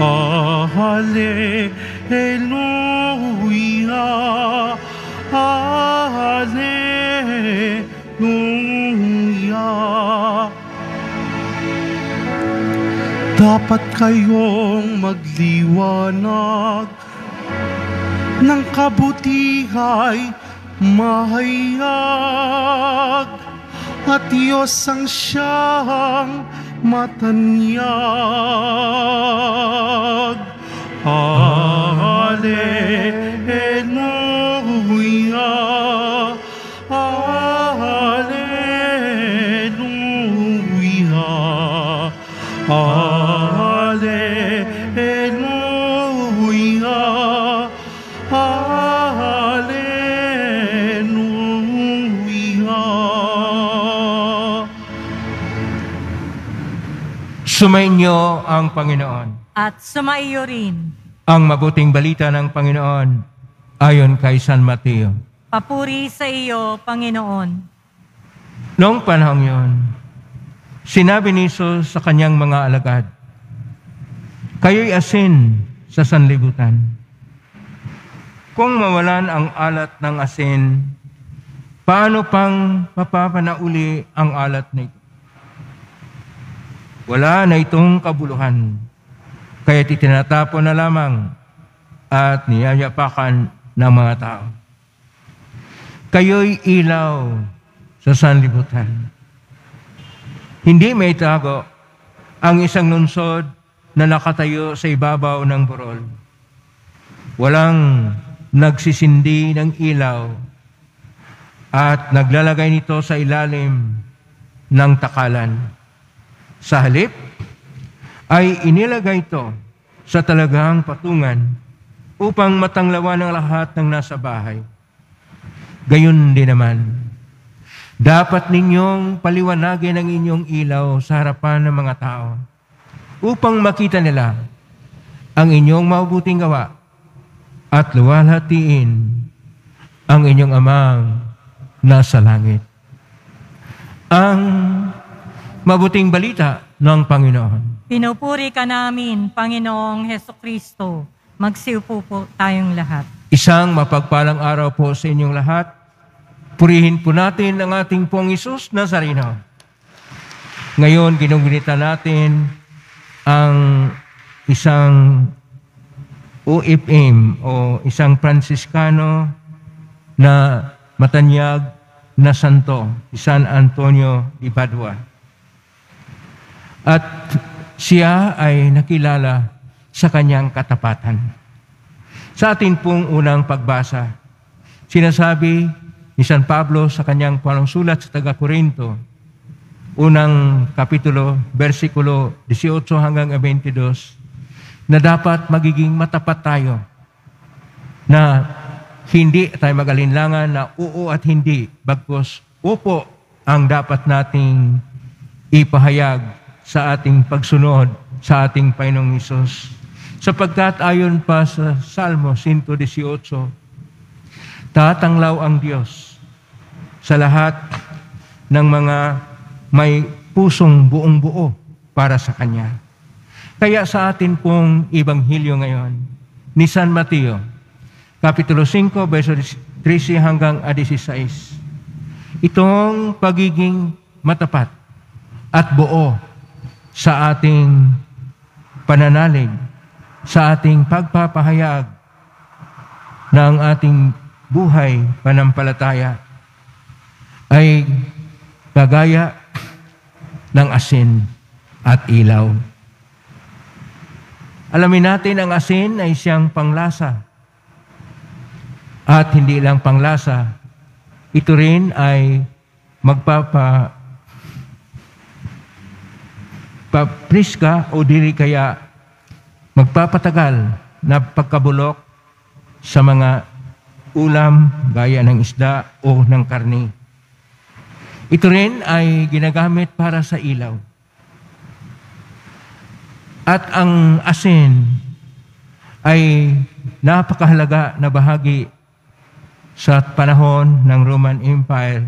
Hallelujah, Hallelujah. Dapat kayong magliwanag ng kabutiha'y mahayag at Diyos ang siyang matanyag. Hallelujah, Sumainyo ang Panginoon. At sumaiyo rin. Ang mabuting balita ng Panginoon ayon kay San Mateo. Papuri sa iyo, Panginoon. Noong panahong yon, sinabi ni Jesus sa kanyang mga alagad, Kayo'y asin sa sanlibutan. Kung mawalan ang alat ng asin, paano pang mapapanauli ang alat nito? Wala na itong kabuluhan, kaya itinatapon na lamang at niyayapakan ng mga tao. Kayo'y ilaw sa sanlibutan. Hindi may tago ang isang lunsod na nakatayo sa ibabaw ng burol. Walang nagsisindi ng ilaw at naglalagay nito sa ilalim ng takalan. Sa halip, ay inilagay ito sa talagang patungan upang matanglawan ng lahat ng nasa bahay. Gayon din naman, dapat ninyong paliwanagin ang inyong ilaw sa harapan ng mga tao upang makita nila ang inyong mabuting gawa at luwalhatiin ang inyong amang nasa langit. Ang mabuting balita ng Panginoon. Pinupuri ka namin, Panginoong Heso Kristo. Magsiupo po tayong lahat. Isang mapagpalang araw po sa inyong lahat. Purihin po natin ang ating pong Isus Nazareno. Ngayon, ginugunita natin ang isang OFM o isang Franciscano na matanyag na santo, San Antonio di Padua. At siya ay nakilala sa kanyang katapatan. Sa atin pong unang pagbasa, sinasabi ni San Pablo sa kanyang panungsulat sa taga-Korinto, unang kapitulo, versikulo 18 hanggang 22, na dapat magiging matapat tayo na hindi tayo magalinlangan na oo at hindi, bagkos upo ang dapat nating ipahayag sa ating pagsunod sa ating Panginoong Isos. Sapagkat ayon pa sa Salmo 118, tatanglaw ang Diyos sa lahat ng mga may pusong buong buo para sa Kanya. Kaya sa atin pong Ibanghilyo ngayon, ni San Mateo, Kapitulo 5, verso 13 hanggang 16. Itong pagiging matapat at buo sa ating pananalig, sa ating pagpapahayag ng ating buhay panampalataya ay kagaya ng asin at ilaw. Alamin natin ang asin ay siyang panglasa. At hindi lang panglasa, ito rin ay magpapa papriska o diri kaya magpapatagal na pagkabulok sa mga ulam gaya ng isda o ng karni. Ito rin ay ginagamit para sa ilaw. At ang asin ay napakahalaga na bahagi sa panahon ng Roman Empire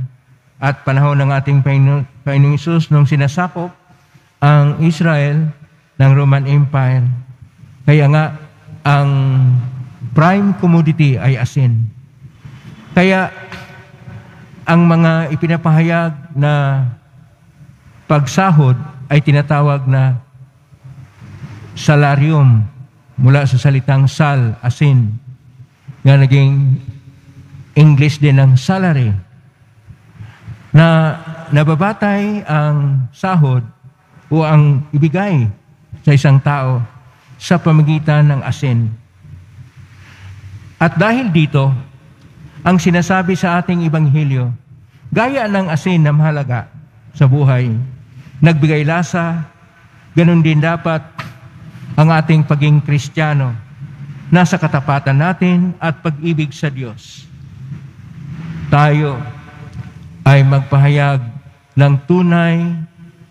at panahon ng ating Panginoong Isus nung sinasakop ang Israel ng Roman Empire. Kaya nga, ang prime commodity ay asin. Kaya, ang mga ipinapahayag na pagsahod ay tinatawag na salarium mula sa salitang sal, asin, nga naging English din ng salary na nababatay ang sahod o ang ibigay sa isang tao sa pamagitan ng asin. At dahil dito, ang sinasabi sa ating Ibanghilyo, gaya ng asin na mahalaga sa buhay, nagbigay lasa, ganun din dapat ang ating paging kristyano, nasa katapatan natin at pag-ibig sa Diyos. Tayo ay magpahayag ng tunay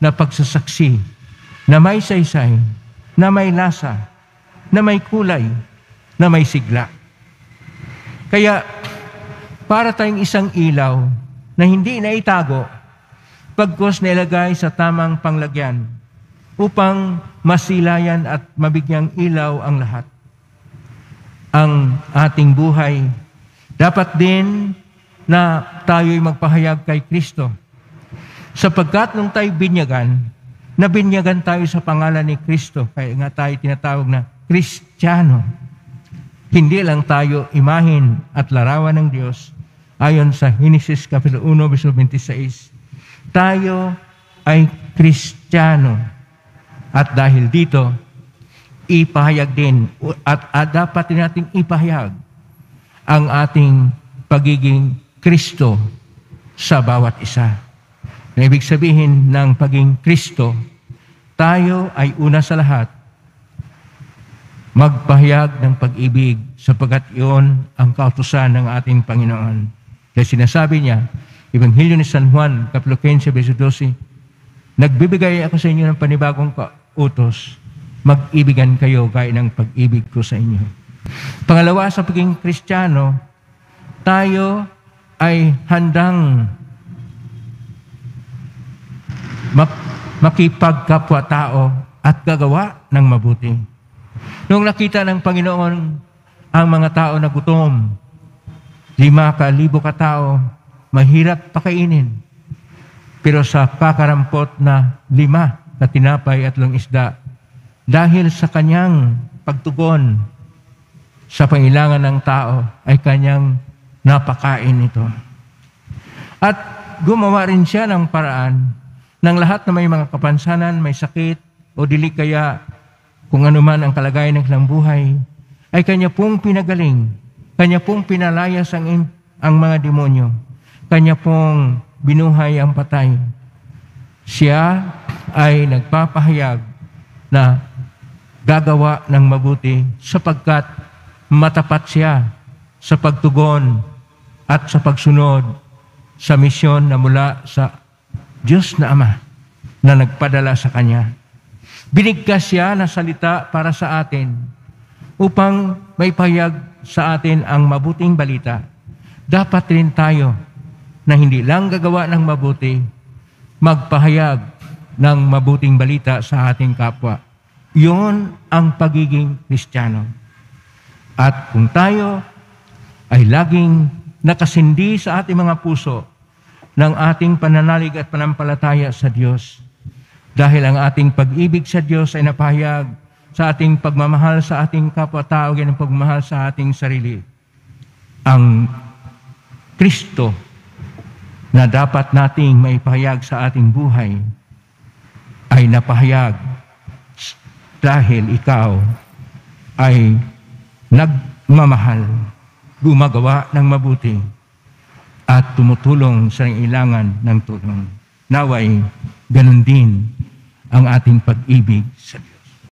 na pagsasaksi na may saysay, na may lasa, na may kulay, na may sigla. Kaya, para tayong isang ilaw na hindi na itago, pagkos nilagay sa tamang panglagyan, upang masilayan at mabigyang ilaw ang lahat. Ang ating buhay, dapat din na tayo'y magpahayag kay Kristo. Sapagkat nung tayo binyagan, nabinyagan tayo sa pangalan ni Kristo, kaya nga tayo tinatawag na Kristiyano. Hindi lang tayo imahin at larawan ng Diyos, ayon sa Genesis Kapitulo 1, verso 26. Tayo ay Kristiyano. At dahil dito, ipahayag din at, at dapat din nating ipahayag ang ating pagiging Kristo sa bawat isa. Na ibig sabihin ng pagiging Kristo, tayo ay una sa lahat magpahayag ng pag-ibig sapagkat iyon ang kautusan ng ating Panginoon. Kaya sinasabi niya, Ebanghelyo ni San Juan, Kapitulo 15, verso 12, Nagbibigay ako sa inyo ng panibagong utos, mag-ibigan kayo gaya ng pag-ibig ko sa inyo. Pangalawa, sa pagiging kristyano, tayo ay handang makipagkapwa-tao at gagawa ng mabuti. Nung nakita ng Panginoon ang mga tao na gutom, lima ka, libo ka tao, mahirap pakainin. Pero sa pakarampot na lima na tinapay at long isda, dahil sa kanyang pagtugon sa pangailangan ng tao, ay kanyang napakain ito. At gumawa rin siya ng paraan ng lahat na may mga kapansanan, may sakit, o dili kaya kung ano man ang kalagayan ng kanilang buhay, ay kanya pong pinagaling, kanya pong pinalayas ang, ang mga demonyo, kanya pong binuhay ang patay. Siya ay nagpapahayag na gagawa ng mabuti sapagkat matapat siya sa pagtugon at sa pagsunod sa misyon na mula sa Diyos na Ama na nagpadala sa Kanya. Binigkas siya na salita para sa atin upang may payag sa atin ang mabuting balita. Dapat rin tayo na hindi lang gagawa ng mabuti, magpahayag ng mabuting balita sa ating kapwa. Yun ang pagiging Kristiyano. At kung tayo ay laging nakasindi sa ating mga puso ng ating pananalig at panampalataya sa Diyos, dahil ang ating pag-ibig sa Diyos ay napahayag sa ating pagmamahal sa ating kapwa-tao, ang pagmamahal sa ating sarili. Ang Kristo na dapat nating maipahayag sa ating buhay ay napahayag dahil ikaw ay nagmamahal, gumagawa ng mabuti, at tumutulong sa ilangan ng tulong. Naway, ganun din ang ating pag-ibig sa